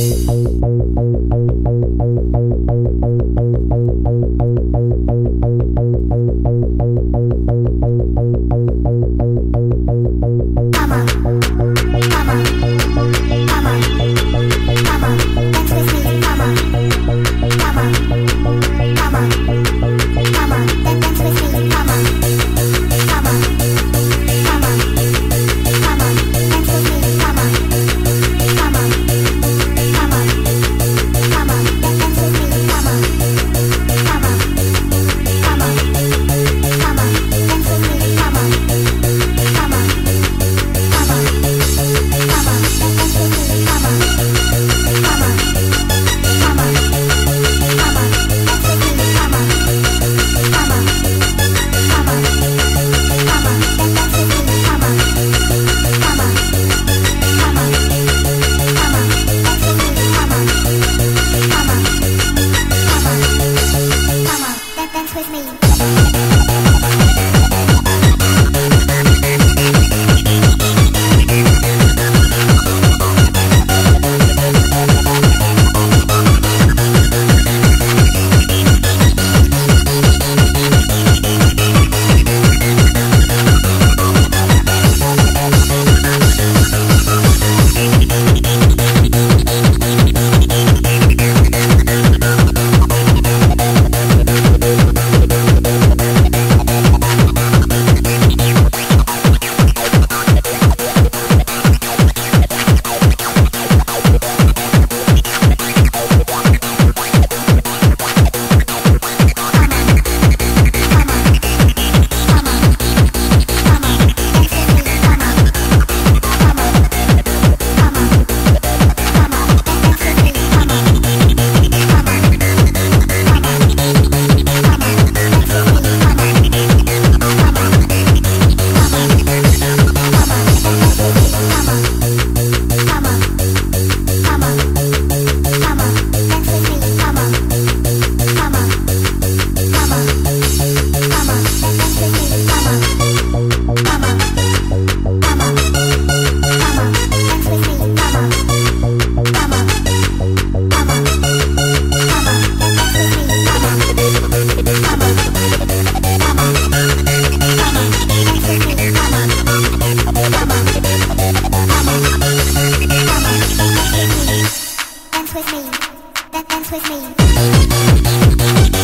with That dance with me.